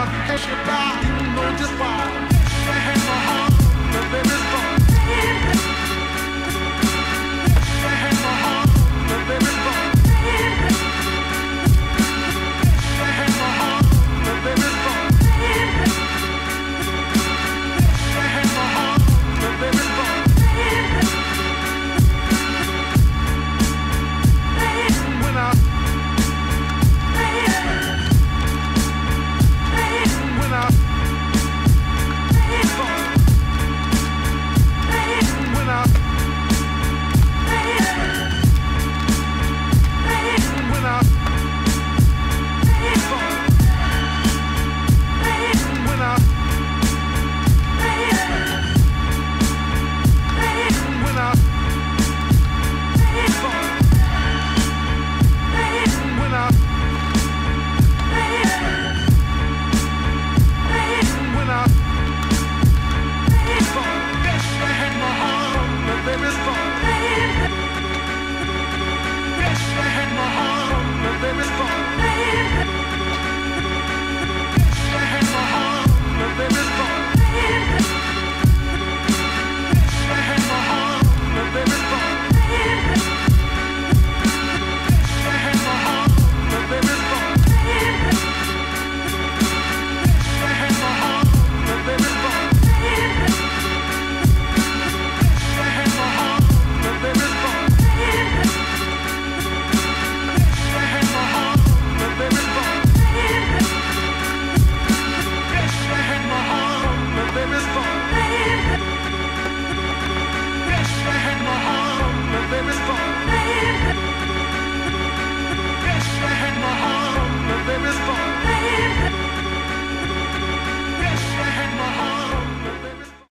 In case you die, you just. there is more.